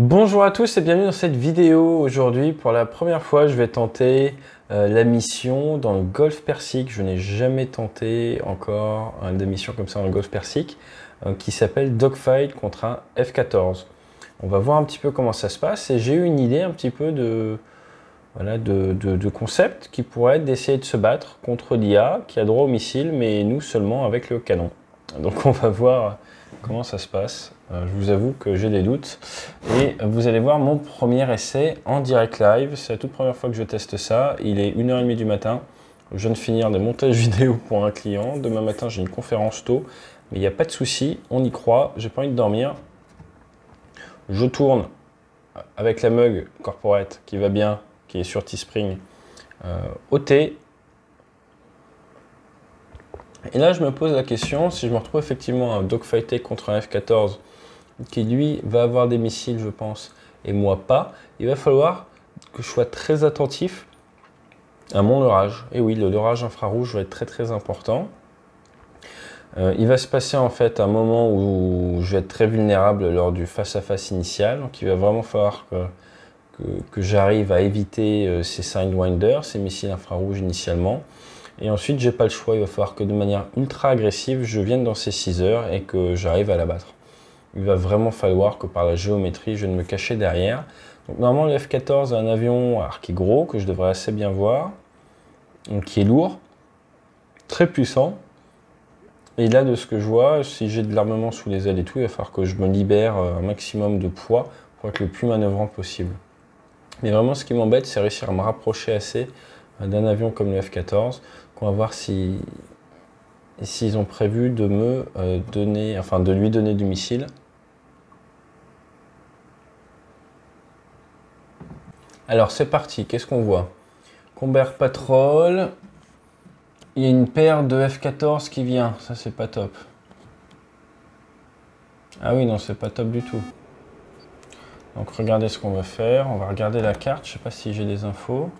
Bonjour à tous et bienvenue dans cette vidéo. Aujourd'hui, pour la première fois, je vais tenter euh, la mission dans le Golfe Persique. Je n'ai jamais tenté encore une mission comme ça dans le Golfe Persique euh, qui s'appelle Dogfight contre un F-14. On va voir un petit peu comment ça se passe et j'ai eu une idée un petit peu de, de concept qui pourrait être d'essayer de se battre contre l'IA qui a droit au missile mais nous seulement avec le canon. Donc on va voir comment ça se passe. Euh, je vous avoue que j'ai des doutes. Et vous allez voir mon premier essai en direct live. C'est la toute première fois que je teste ça. Il est 1h30 du matin. Je viens de finir des montages vidéo pour un client. Demain matin, j'ai une conférence tôt. Mais il n'y a pas de souci, on y croit. J'ai pas envie de dormir. Je tourne avec la mug corporate qui va bien, qui est sur Teespring, euh, au thé et là, je me pose la question, si je me retrouve effectivement à dogfighter contre un F-14 qui, lui, va avoir des missiles, je pense, et moi pas, il va falloir que je sois très attentif à mon leurrage. Et oui, le leurrage infrarouge va être très très important. Euh, il va se passer en fait un moment où je vais être très vulnérable lors du face-à-face initial. Donc il va vraiment falloir que, que, j'arrive à éviter euh, ces Sidewinder, ces missiles infrarouges initialement. Et ensuite, j'ai pas le choix. Il va falloir que de manière ultra agressive, je vienne dans ces 6 heures et que j'arrive à l'abattre. Il va vraiment falloir que par la géométrie, je ne me cachais derrière. Donc, normalement, le F-14 a un avion qui est gros, que je devrais assez bien voir, qui est lourd, très puissant. Et là, de ce que je vois, si j'ai de l'armement sous les ailes et tout, il va falloir que je me libère euh, un maximum de poids pour être le plus manœuvrant possible. Mais vraiment, ce qui m'embête, c'est réussir à me rapprocher assez euh, d'un avion comme le F-14 on va voir si s'ils ont prévu de me euh, donner, enfin de lui donner du missile. Alors c'est parti, qu'est-ce qu'on voit? Comber Patrol. Il y a une paire de F-14 qui vient, ça c'est pas top. Ah oui, non, c'est pas top du tout. Donc regardez ce qu'on va faire, on va regarder la carte, je sais pas si j'ai des infos.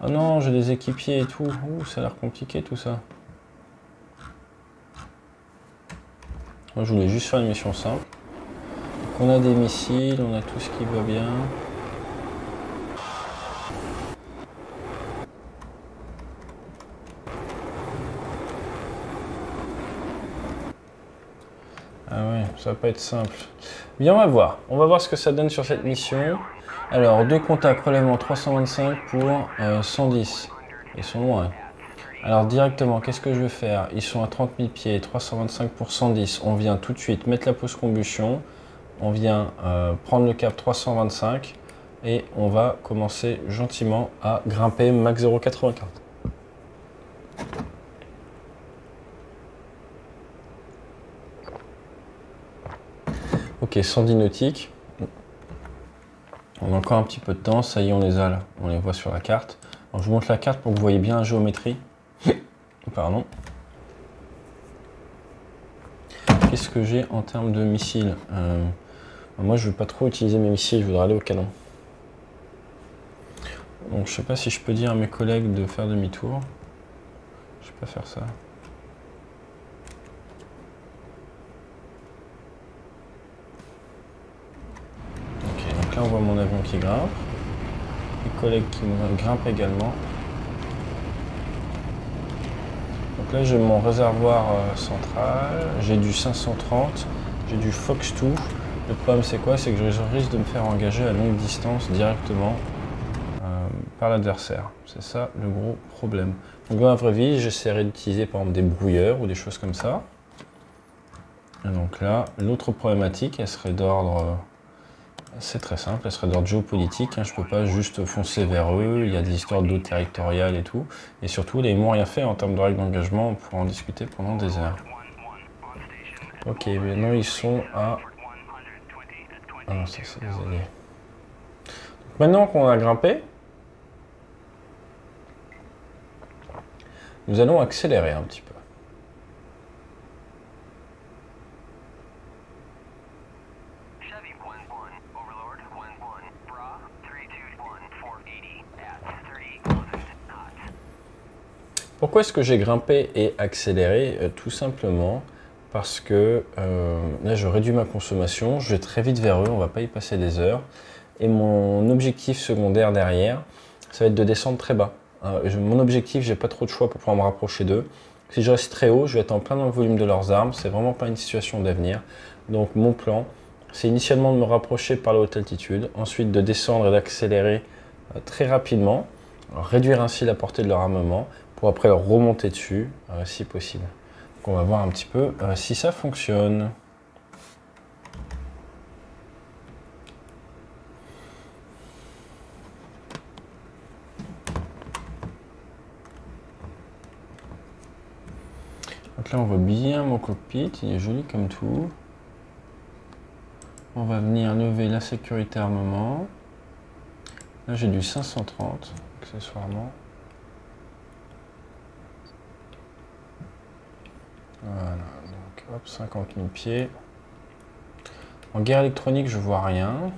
Ah non, j'ai des équipiers et tout. Ouh, ça a l'air compliqué tout ça. Je voulais juste faire une mission simple. on a des missiles, on a tout ce qui va bien. Ah ouais, ça va pas être simple. Bien, on va voir. On va voir ce que ça donne sur cette mission. Alors, deux contacts, relèvement 325 pour 110. Euh, Ils sont loin. Alors directement, qu'est-ce que je vais faire? Ils sont à 30 000 pieds, 325 pour 110. On vient tout de suite mettre la pause combustion. On vient euh, prendre le cap 325 et on va commencer gentiment à grimper max 0,84. Ok, 110 nautiques. On a encore un petit peu de temps, ça y est, on les a là. On les voit sur la carte. je vous montre la carte pour que vous voyez bien la géométrie. Pardon. Qu'est-ce que j'ai en termes de missiles euh, Moi, je veux pas trop utiliser mes missiles, je voudrais aller au canon. Donc, je sais pas si je peux dire à mes collègues de faire demi-tour. Je vais pas faire ça. on voit mon avion qui grimpe. Les collègues qui grimpent également. Donc là, j'ai mon réservoir euh, central. J'ai du 530. J'ai du Fox 2. Le problème, c'est quoi? C'est que je risque de me faire engager à longue distance directement euh, par l'adversaire. C'est ça le gros problème. Donc dans la vraie vie, j'essaierai d'utiliser par exemple des brouilleurs ou des choses comme ça. Et donc là, l'autre problématique, elle serait d'ordre euh, c'est très simple, elle serait d'ordre géopolitique. Hein. Je ne peux pas juste foncer vers eux. Il y a des histoires d'eau territoriale et tout. Et surtout, ils m'ont rien fait en termes de règles d'engagement. On en discuter pendant des heures. Ok, maintenant ils sont à. Ah non, ça c'est désolé. Maintenant qu'on a grimpé, nous allons accélérer un petit peu. Pourquoi est-ce que j'ai grimpé et accéléré euh, Tout simplement parce que euh, là je réduis ma consommation, je vais très vite vers eux, on va pas y passer des heures. Et mon objectif secondaire derrière, ça va être de descendre très bas. Euh, mon objectif, j'ai pas trop de choix pour pouvoir me rapprocher d'eux. Si je reste très haut, je vais être en plein dans le volume de leurs armes. C'est vraiment pas une situation d'avenir. Donc mon plan, c'est initialement de me rapprocher par la haute altitude, ensuite de descendre et d'accélérer euh, très rapidement, réduire ainsi la portée de leur armement, pour après remonter dessus si possible on va voir un petit peu euh, si ça fonctionne. Donc là on voit bien mon cockpit, il est joli comme tout. On va venir lever la sécurité armement. Là j'ai du 530 accessoirement. Voilà, donc hop, 50 000 pieds. En guerre électronique, je vois rien.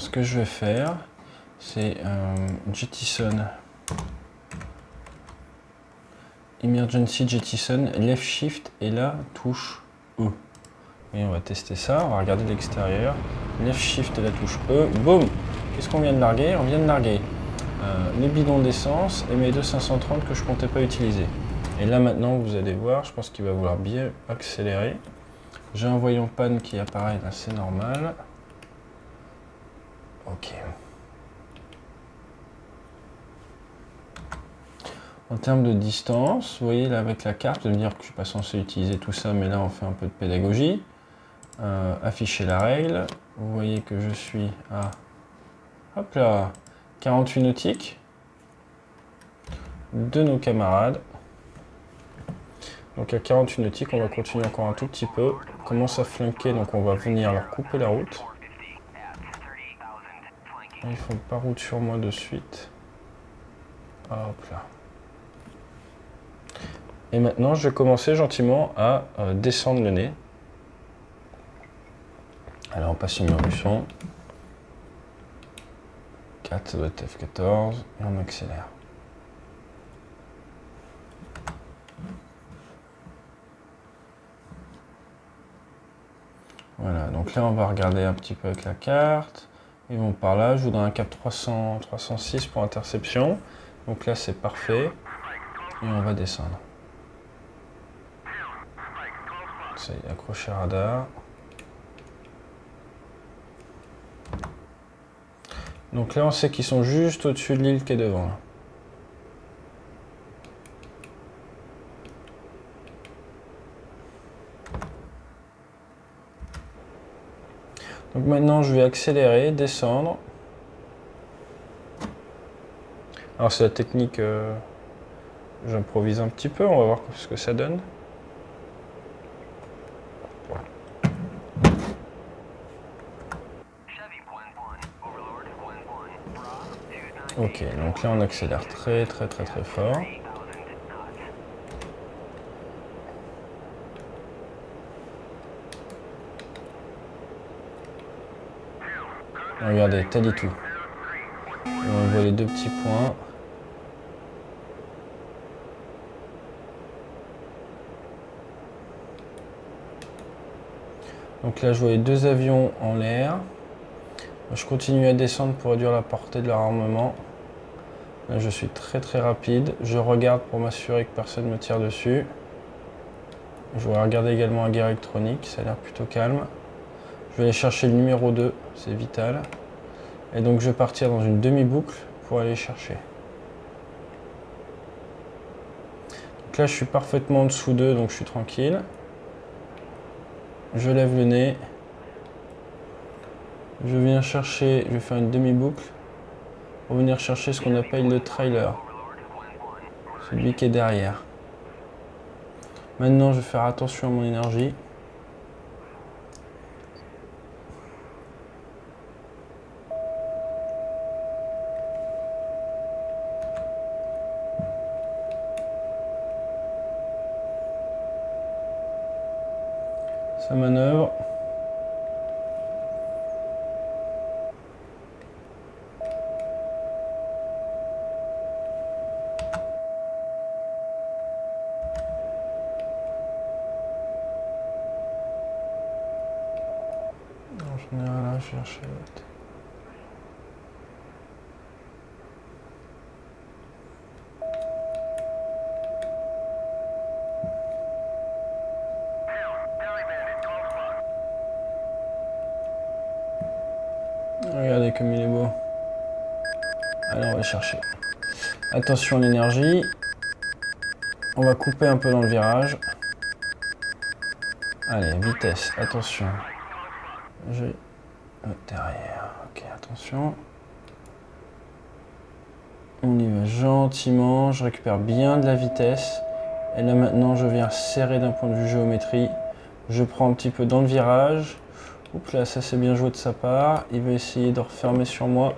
Ce que je vais faire, c'est euh, jettison. Emergency jettison, left shift et la touche E. Et on va tester ça, on va regarder l'extérieur. Left shift et la touche E. Boum Qu'est-ce qu'on vient de larguer? On vient de larguer euh, les bidons d'essence et mes 2530 que je comptais pas utiliser. Et là maintenant, vous allez voir, je pense qu'il va vouloir bien accélérer. J'ai un voyant panne qui apparaît, là c'est normal. En termes de distance, vous voyez là avec la carte, de dire que je suis pas censé utiliser tout ça, mais là on fait un peu de pédagogie. Euh, afficher la règle. Vous voyez que je suis à hop là, 48 nautiques de nos camarades. Donc à 48 nautiques, on va continuer encore un tout petit peu. On commence à flanquer, donc on va venir leur couper la route. Ils font pas route sur moi de suite. Hop là. Et maintenant, je vais commencer gentiment à euh, descendre le nez. Alors, on passe une son. 4, ça doit être F14. Et on accélère. Voilà, donc là, on va regarder un petit peu avec la carte. Ils vont par là. Je voudrais un cap 300, 306 pour interception. Donc là, c'est parfait. Et on va descendre. C'est accroché radar. Donc là, on sait qu'ils sont juste au-dessus de l'île qui est devant. Donc maintenant, je vais accélérer, descendre. Alors c'est la technique, euh, j'improvise un petit peu, on va voir ce que ça donne. Ok, donc là on accélère très très très très fort. Regardez, tel et tout. on voit les deux petits points. Donc là, je vois les deux avions en l'air. Je continue à descendre pour réduire la portée de leur armement. Là, je suis très très rapide. Je regarde pour m'assurer que personne ne me tire dessus. Je vais regarder également la guerre électronique, ça a l'air plutôt calme. Je vais aller chercher le numéro 2, c'est vital. Et donc je vais partir dans une demi-boucle pour aller chercher. Donc là je suis parfaitement en dessous d'eux, donc je suis tranquille. Je lève le nez. Je viens chercher, je vais faire une demi-boucle pour venir chercher ce qu'on appelle le trailer. Celui qui est derrière. Maintenant je vais faire attention à mon énergie. Sa manœuvre. En général, là, je cherche l'autre. Attention à l'énergie. On va couper un peu dans le virage. Allez, vitesse, attention. J'ai derrière. Ok, attention. On y va gentiment. Je récupère bien de la vitesse. Et là maintenant, je viens serrer d'un point de vue géométrie. Je prends un petit peu dans le virage. Oups là, ça c'est bien joué de sa part. Il va essayer de refermer sur moi.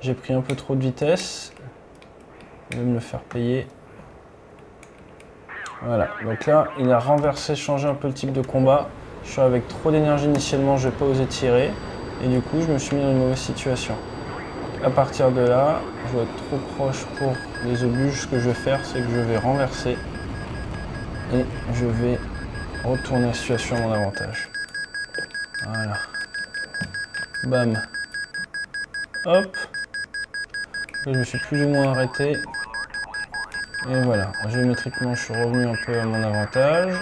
J'ai pris un peu trop de vitesse. Il va me le faire payer. Voilà, donc là, il a renversé, changé un peu le type de combat. Je suis avec trop d'énergie initialement, je n'ai pas osé tirer. Et du coup, je me suis mis dans une mauvaise situation. À partir de là, je vais être trop proche pour les obus. Ce que je vais faire, c'est que je vais renverser. Et je vais retourner la situation à mon avantage. Voilà. Bam. Hop. Je me suis plus ou moins arrêté. Et voilà, géométriquement, je suis revenu un peu à mon avantage.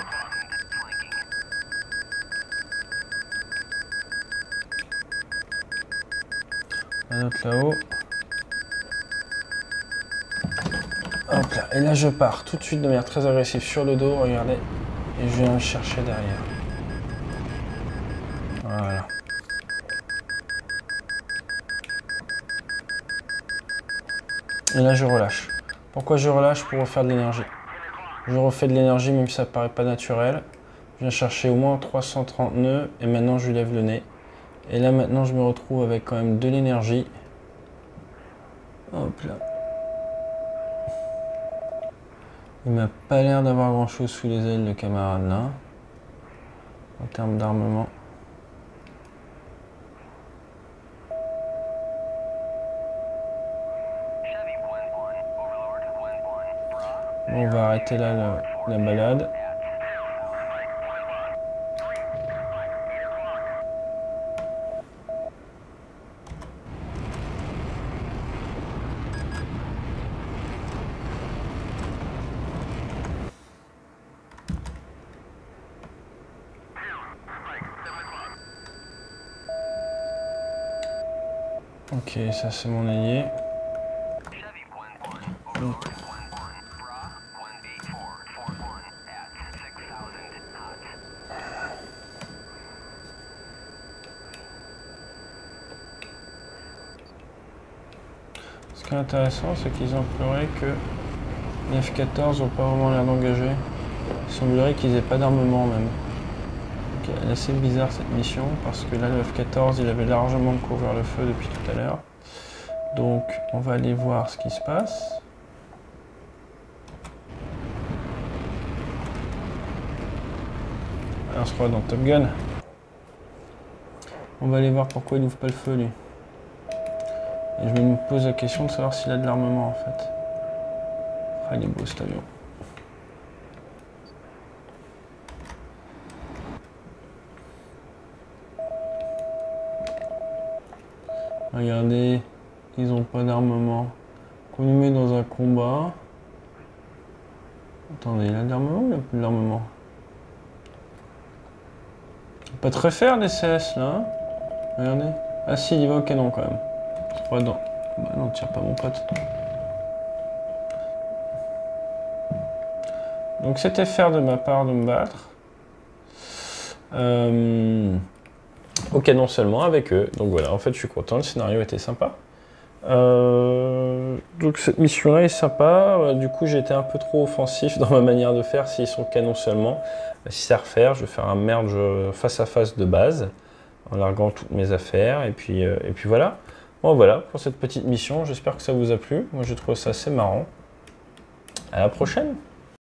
Un autre là-haut. Hop là, et là je pars tout de suite de manière très agressive sur le dos, regardez. Et je viens le chercher derrière. Voilà. Et là je relâche. Pourquoi je relâche Pour refaire de l'énergie? Je refais de l'énergie même si ça paraît pas naturel. Je viens chercher au moins 330 nœuds et maintenant je lui lève le nez. Et là maintenant je me retrouve avec quand même de l'énergie. Hop là. Il m'a pas l'air d'avoir grand chose sous les ailes le camarade là. En termes d'armement. On va arrêter là la, la balade. Ok, ça c'est mon allié. Intéressant, c'est qu'ils ont pleuré que les F-14 n'ont pas vraiment l'air d'engager. Il semblerait qu'ils aient pas d'armement même. Assez bizarre cette mission parce que là le F-14 il avait largement couvert le feu depuis tout à l'heure. Donc on va aller voir ce qui se passe. Alors je crois dans Top Gun. On va aller voir pourquoi il n'ouvre pas le feu lui. Et je me pose la question de savoir s'il a de l'armement en fait. Ah, il est beau cet avion. Regardez, ils n'ont pas d'armement. Qu'on nous met dans un combat. Attendez, il a de l'armement ou il a plus d'armement? Pas très faire les CS là. hein? Regardez. Ah si, il va au canon quand même. Non. Bah non, tire pas mon pote. Donc c'était faire de ma part de me battre. Euh, au canon seulement avec eux. Donc voilà, en fait je suis content, le scénario était sympa. Euh, donc cette mission-là est sympa. Euh, Du coup, j'ai été un peu trop offensif dans ma manière de faire s'ils sont canon seulement. Euh, Si c'est à refaire, je vais faire un merge face à face de base en larguant toutes mes affaires. Et puis, euh, et puis voilà. Bon, voilà pour cette petite mission. J'espère que ça vous a plu. Moi, j'ai trouvé ça assez marrant. À la prochaine!